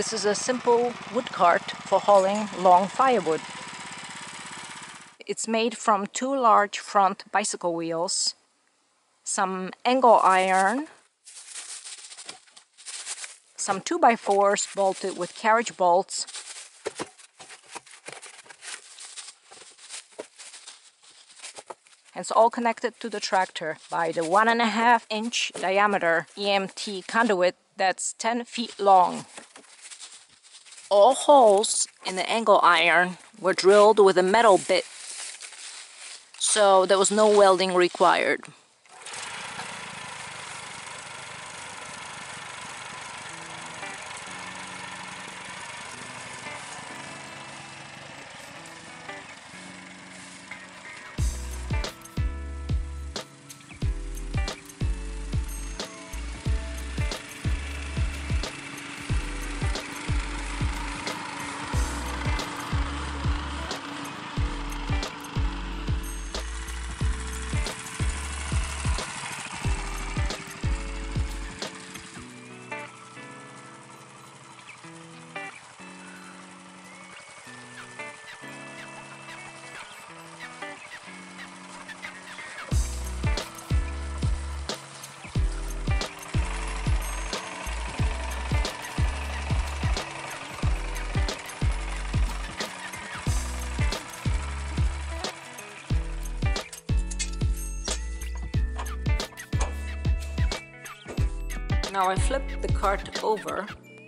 This is a simple wood cart for hauling long firewood. It's made from two large front bicycle wheels, some angle iron, some 2x4s bolted with carriage bolts, and It's all connected to the tractor by the one and a half inch diameter EMT conduit that's 10 feet long. All holes in the angle iron were drilled with a metal bit, so there was no welding required. Now I flip the cart over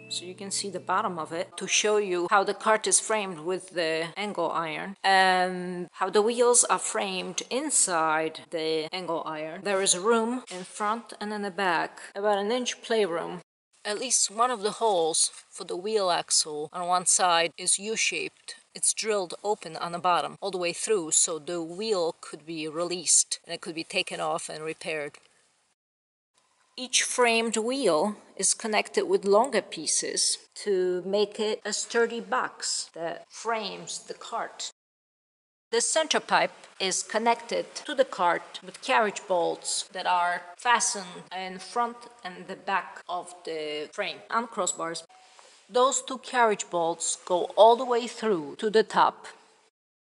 so you can see the bottom of it to show you how the cart is framed with the angle iron and how the wheels are framed inside the angle iron. There is room in front and in the back, about an inch playroom. At least one of the holes for the wheel axle on one side is U-shaped. It's drilled open on the bottom all the way through so the wheel could be released and it could be taken off and repaired. Each framed wheel is connected with longer pieces to make it a sturdy box that frames the cart. The center pipe is connected to the cart with carriage bolts that are fastened in front and the back of the frame and crossbars. Those two carriage bolts go all the way through to the top.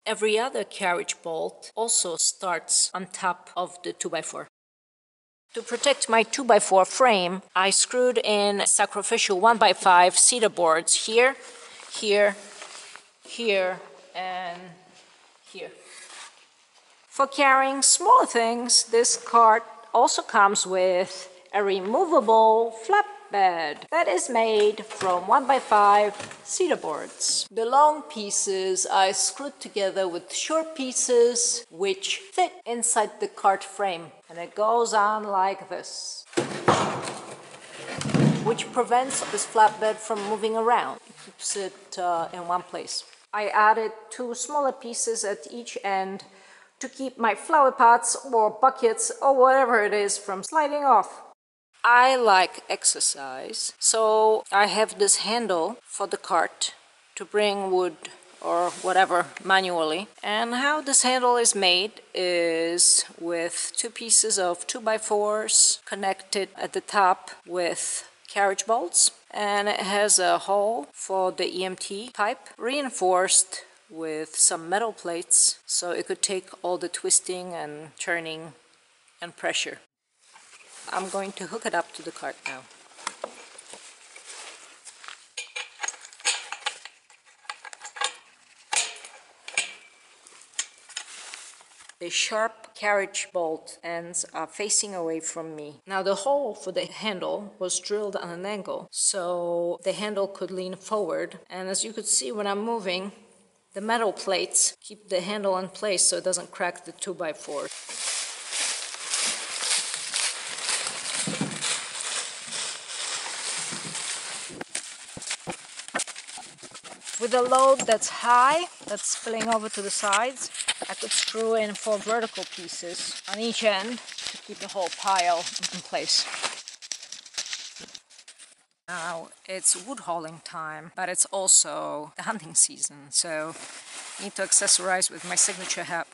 Every other carriage bolt also starts on top of the 2x4. To protect my 2x4 frame, I screwed in sacrificial 1x5 cedar boards here, here, here, and here. For carrying smaller things, this cart also comes with a removable flat bed that is made from 1x5 cedar boards. The long pieces I screwed together with short pieces which fit inside the cart frame and it goes on like this which prevents this flatbed from moving around. It keeps it uh, in one place. I added two smaller pieces at each end to keep my flower pots or buckets or whatever it is from sliding off. I like exercise, so I have this handle for the cart to bring wood or whatever manually. And how this handle is made is with two pieces of 2x4s connected at the top with carriage bolts and it has a hole for the EMT pipe reinforced with some metal plates so it could take all the twisting and turning and pressure. I'm going to hook it up to the cart now. The sharp carriage bolt ends are facing away from me. Now the hole for the handle was drilled on an angle, so the handle could lean forward. And as you could see when I'm moving, the metal plates keep the handle in place so it doesn't crack the 2x4. With a load that's high, that's spilling over to the sides, I could screw in four vertical pieces on each end to keep the whole pile in place. Now it's wood hauling time, but it's also the hunting season, so I need to accessorize with my signature hat.